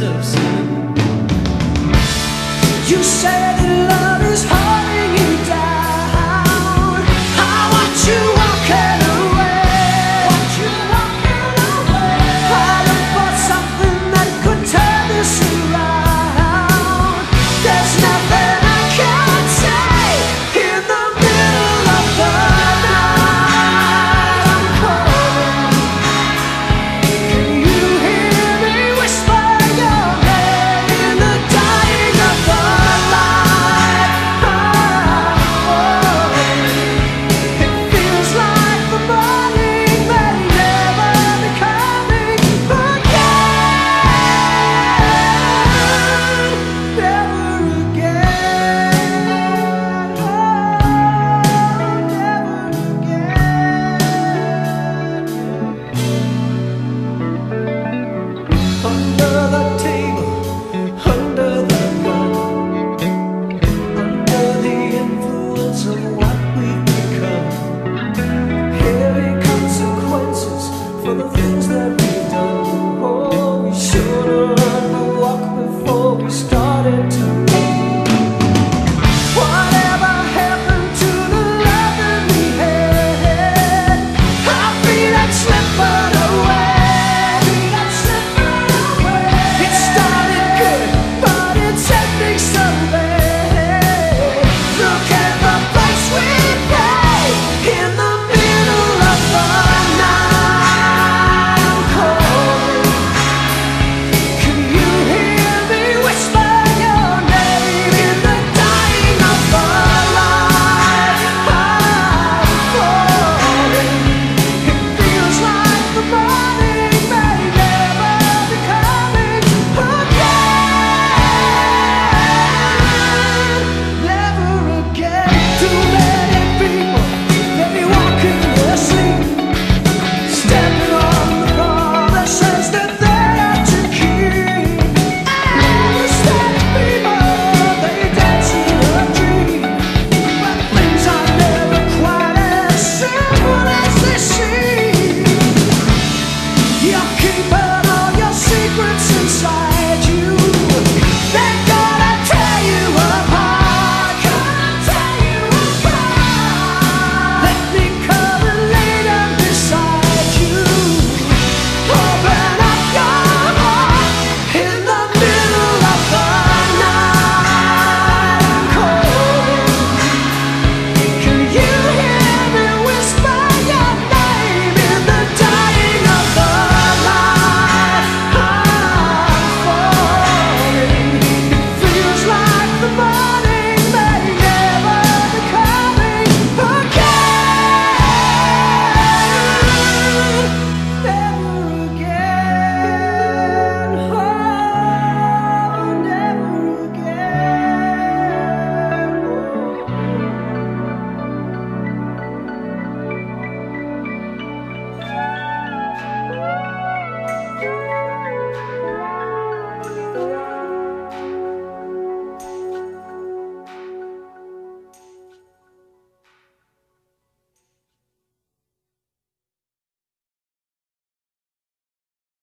Of sin. You said that